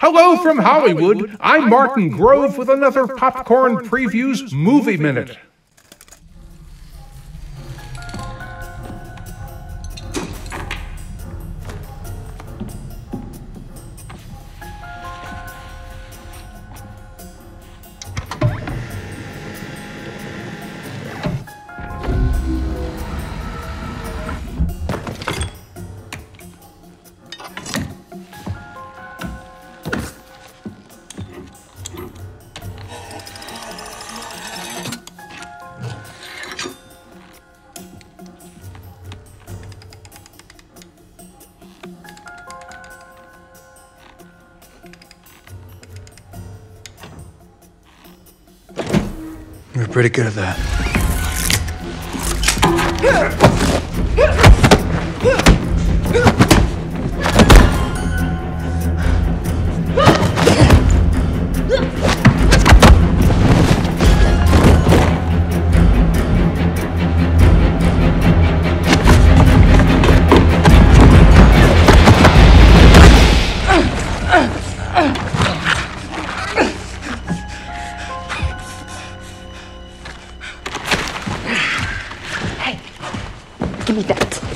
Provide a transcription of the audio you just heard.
Hello from Hollywood. I'm Martin Grove with another Popcorn Previews Movie Minute. You're pretty good at that. Give me that.